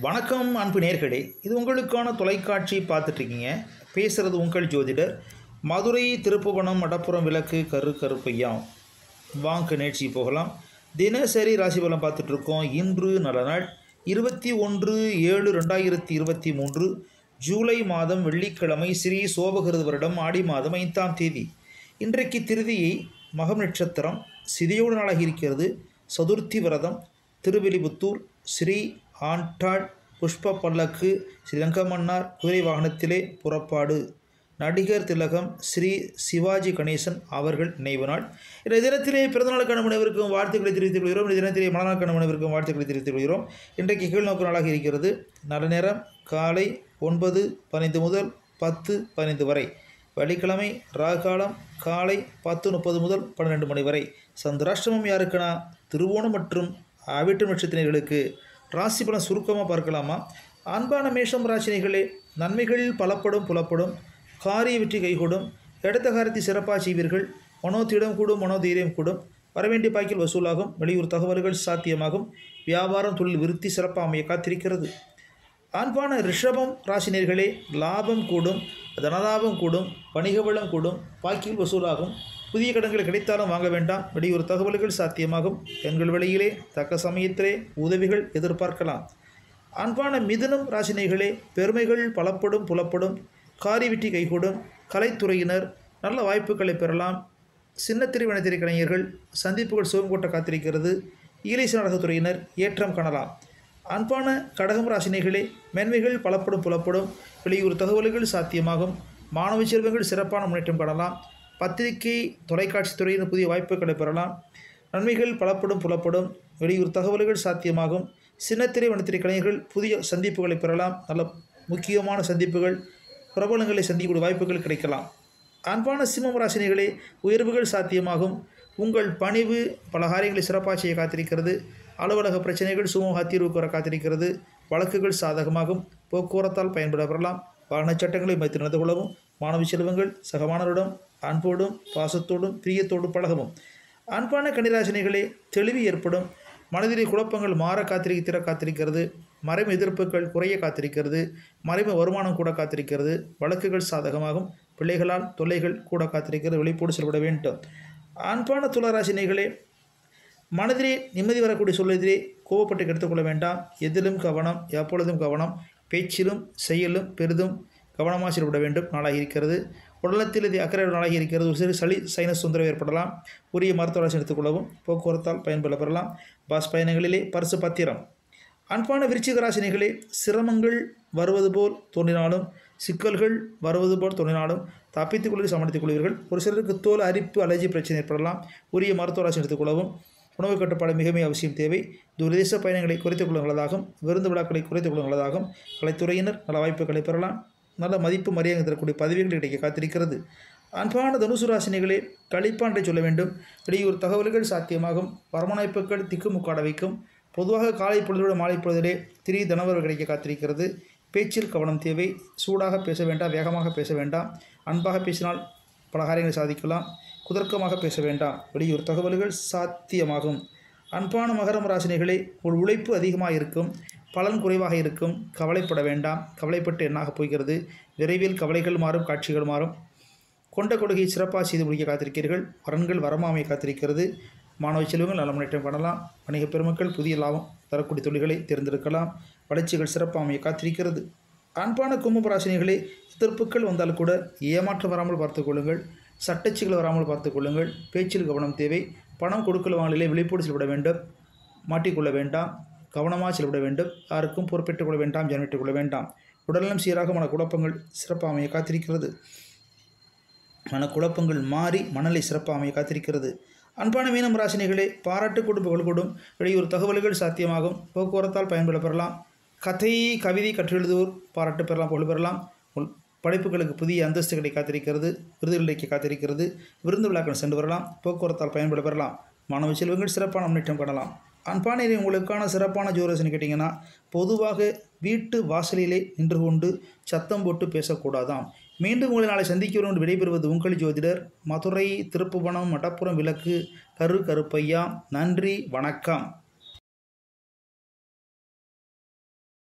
வணக்கம் அன்பு நேர்களே. இது உங்களுக்கான தொலைக்காட்சி பார்த்துட்ருக்கீங்க. பேசுகிறது உங்கள் ஜோதிடர். மதுரை திருப்புவனம் மடப்புறம் விளக்கு கரு கருப்பையா வாங்க நிகழ்ச்சி போகலாம். தினசரி ராசிபலம் பார்த்துட்ருக்கோம். இன்று நல்ல நாள். இருபத்தி ஒன்று ஏழு ரெண்டாயிரத்தி இருபத்தி மூன்று ஜூலை மாதம் வெள்ளிக்கிழமை ஸ்ரீ சோபகிருது வருடம் ஆடி மாதம் ஐந்தாம் தேதி. இன்றைக்கு திருதியை மகம் நட்சத்திரம் சிதையோடு நாளாகி இருக்கிறது. சதுர்த்தி விரதம் திருவெலிபுத்தூர் ஸ்ரீ ஆண்டாள் புஷ்ப பல்லக்கு ஸ்ரீலங்கா மன்னார் குதிரை வாகனத்திலே புறப்பாடு. நடிகர் திலகம் ஸ்ரீ சிவாஜி கணேசன் அவர்கள் நினைவு நாள் இந்த தினத்திலே பிறந்தநாளுக்கான முனைவருக்கும் வாழ்த்துக்களை தெரிவித்துக் கொள்கிறோம். இந்த தினத்திலே மனநாளுக்கான முனைவருக்கும் வாழ்த்துக்களை தெரிவித்துக் கொள்கிறோம். இன்றைக்கு கீழ்நோக்கு நாளாக இருக்கிறது. நல்ல நேரம். காலை ஒன்பது பதினைந்து முதல் பத்து பதினைந்து வரை. வெள்ளிக்கிழமை ராகாலம் காலை பத்து முப்பது முதல் பன்னிரெண்டு மணி வரை. சந்திராஷ்டமம் யாருக்குன்னா திருவோணம் மற்றும் அவிட்டு நட்சத்திரங்களுக்கு ராசி பலன் சுருக்கமாக பார்க்கலாமா? அன்பான மேஷம் ராசினிகளே நன்மைகள் பலப்படும் புலப்படும். காரிய வெற்றி கைகூடும். எடுத்த காரத்தை சிறப்பாக செய்வீர்கள். மனோத்திடம் கூடும் மனோதைரியம் கூடும். வரவேண்டிய பாக்கில் வசூலாகும். வெளியூர் தகவல்கள் சாத்தியமாகும். வியாபாரம் தொழில் விருத்தி சிறப்பாக அமைய காத்திருக்கிறது. அன்பான ரிஷபம் ராசினியர்களே லாபம் கூடும் தனலாபம் கூடும் வணிக வளம் கூடும் பாக்கியில் வசூலாகும். புதிய கடன்கள் கிடைத்தாலும் வாங்க வேண்டாம். வெளியூர் தகவல்கள் சாத்தியமாகும். பெண்கள் வழியிலே தக்க சமயத்திலே உதவிகள் எதிர்பார்க்கலாம். அன்பான மிதுனம் ராசினிகளே பெருமைகள் பலப்படும் புலப்படும் காரி கைகூடும் கலைத்துறையினர் நல்ல வாய்ப்புகளை பெறலாம். சின்ன வனத்திரை கலைஞர்கள் சந்திப்புகள் சுகம் கூட்ட காத்திருக்கிறது. ஈலேச நாடகத்துறையினர் ஏற்றம் காணலாம். அன்பான கடகம் ராசினிகளே மென்மைகள் பலப்படும் புலப்படும் வெளியூர் தகவல்கள் சாத்தியமாகும். மாணவ செல்வங்கள் சிறப்பான முன்னேற்றம் காணலாம். பத்திரிகை தொலைக்காட்சி துறையின் புதிய வாய்ப்புகளை பெறலாம். நன்மைகள் பலப்படும் புலப்படும். வெளியூர் தகவல்கள் சாத்தியமாகும். சின்னத்திரை வனத்திரை கலைஞர்கள் புதிய சந்திப்புகளை பெறலாம். நல்ல முக்கியமான சந்திப்புகள் பிரபலங்களை சந்திக்கக்கூடிய வாய்ப்புகள் கிடைக்கலாம். அன்பான சிம்மம் ராசினிகளே உயர்வுகள் சாத்தியமாகும். உங்கள் பணிவு பல காரியங்களை சிறப்பாக செய்ய காத்திருக்கிறது. அலுவலக பிரச்சனைகள் சுமூக தீர்வுக்கு வர காத்திருக்கிறது. வழக்குகள் சாதகமாகும். போக்குவரத்தால் பயன்பட பெறலாம் வாகன சட்டங்களை மதித்து நடந்து கொள்ளவும் மாணவி செல்வங்கள் சகமானவரிடம் அன்போடும் பாசத்தோடும் பிரியத்தோடும் பழகவும். அன்பான கன்னிராசினிகளே தெளிவு ஏற்படும். மனதிலே குழப்பங்கள் மாற காத்திருக்கிற காத்திருக்கிறது. மறைம எதிர்ப்புகள் குறைய காத்திருக்கிறது. மறைம வருமானம் கூட காத்திருக்கிறது. வழக்குகள் சாதகமாகும். பிள்ளைகளால் தொல்லைகள் கூட காத்திருக்கிறது. விழிப்போடு செயல்பட வேண்டும். அன்பான துளராசினிகளே மனதிலே நிம்மதி வரக்கூடிய சொல்வதிலே கோவப்பட்டு கெடுத்துக்கொள்ள வேண்டாம். எதிலும் கவனம் எப்பொழுதும் கவனம். பேச்சிலும் செயலும் பெரிதும் கவனமாக செயல்பட வேண்டும். நாளாக இருக்கிறது. உடலத்தில் இது அக்கறை நாளாக இருக்கிறது. ஒரு சிறு சளி சைனஸ் தொந்தரவு ஏற்படலாம். உரிய மருத்துவ ஆலோசனை எடுத்துக்கொள்ளவும் போக்குவரத்தால் பயன்பெற பெறலாம். பாஸ் பயணங்களிலே பரிசு பத்திரம். அன்பான விருச்சிக ராசினிகளே சிரமங்கள் வருவது போல் தோன்றினாலும் சிக்கல்கள் வருவது போல் தோன்றினாலும் தப்பித்துக் கொள்வதை சமாளித்துக் கொள்வீர்கள். ஒரு சிலருக்கு தோல் அரிப்பு அலர்ஜி பிரச்சனை ஏற்படலாம். உரிய மருத்துவ ஆலோசனை எடுத்துக்கொள்ளவும் உணவு கட்டுப்பாடு மிக மிக அவசியம் தேவை. துரதேச பயணங்களை குறைத்துக் கொள்ள நல்லதாகும் விருந்து விழாக்களை குறைத்துக் கொள்ளும் நல்லதாகும் கலைத்துறையினர் நல வாய்ப்புகளை பெறலாம். நல்ல மதிப்பு மரியாதை தரக்கூடிய பதவிகள் கிடைக்க காத்திருக்கிறது. அன்பான தனுசு ராசினிகளே கழிப்பான்றை சொல்ல வேண்டும். வெளியூர் தகவல்கள் சாத்தியமாகும். வரமணைப்புகள் திக்குமுக்காட வைக்கும். பொதுவாக காலை பொழுதோடு மாலை பொழுதிலே திரி தனவர்கள் கிடைக்க காத்திருக்கிறது. பேச்சில் கவனம் தேவை. சூடாக பேச வேண்டாம் வேகமாக பேச வேண்டாம். அன்பாக பேசினால் பல காரியங்களை சாதிக்கலாம். குதர்க்கமாக பேச வேண்டாம். வெளியூர் தகவல்கள் சாத்தியமாகும். அன்பான மகரம் ராசினிகளே ஒரு உழைப்பு அதிகமாக இருக்கும் பலன் குறைவாக இருக்கும். கவலைப்பட வேண்டாம். கவலைப்பட்டு என்னாகப் போகிறது? விரைவில் கவலைகள் மாறும் காட்சிகள் மாறும். கொண்ட கொடுகையை சிறப்பாக செய்து முடிக்க காத்திருக்கிறீர்கள். வரன்கள் வரமாமை காத்திருக்கிறது. மாணவ செல்வங்கள் நல்ல முன்னேற்றம் காணலாம். வணிக பெருமக்கள் புதிய லாபம் தரக்கூடிய தொழில்களை தேர்ந்தெடுக்கலாம். வளர்ச்சிகள் சிறப்பாமையை காத்திருக்கிறது. அன்பான கும்பராசினிகளே எதிர்ப்புகள் வந்தால் கூட ஏமாற்றம் வராமல் பார்த்துக்கொள்ளுங்கள் சட்டச்சிகள் வராமல் பார்த்துக்கொள்ளுங்கள் பேச்சில் கவனம் தேவை. பணம் கொடுக்கல் வாங்கலிலே விழிப்போடு செல்விட வேண்டும். மாட்டிக்கொள்ள வேண்டாம். கவனமாக செல்விட வேண்டும். யாருக்கும் பொறுப்பேற்றுக் கொள்ள வேண்டாம் ஜனமிட்டுக் கொள்ள வேண்டாம். உடல்நலம் சீராக மன குழப்பங்கள் சிறப்பாக அமைய காத்திருக்கிறது. மனக்குழப்பங்கள் மாறி மணலை சிறப்பாக அமைய காத்திருக்கிறது. அன்பான மீனம் ராசினிகளே பாராட்டு குடும்பங்கள் புகழ் இடையூறு வெளியூர் தகவல்கள் சாத்தியமாகும். போக்குவரத்தால் பயன்பட பெறலாம். கதை கவிதை கற்றெழுதுவோர் பாராட்டு பெறலாம் புகழ் பெறலாம். உள் படைப்புகளுக்கு புதிய அந்தஸ்துகளை காத்திருக்கிறது விருதுகளுக்கு காத்திருக்கிறது. விருந்து விழாக்கள் சென்று வரலாம். போக்குவரத்தால் பயன்பட பெறலாம். மாணவ செல்வங்கள் சிறப்பான முன்னேற்றம் காணலாம். அன்பான உங்களுக்கான சிறப்பான ஜோரசன் கேட்டிங்கன்னா பொதுவாக வீட்டு வாசலிலே நின்று கொண்டு சத்தம் போட்டு பேசக்கூடாதாம். மீண்டும் உங்களை நாளை சந்திக்கிறோம் விடைபெறுவது உங்கள் ஜோதிடர் மதுரை திருப்புவனம் மடப்புறம் விளக்கு கரு கருப்பையா. நன்றி வணக்கம்.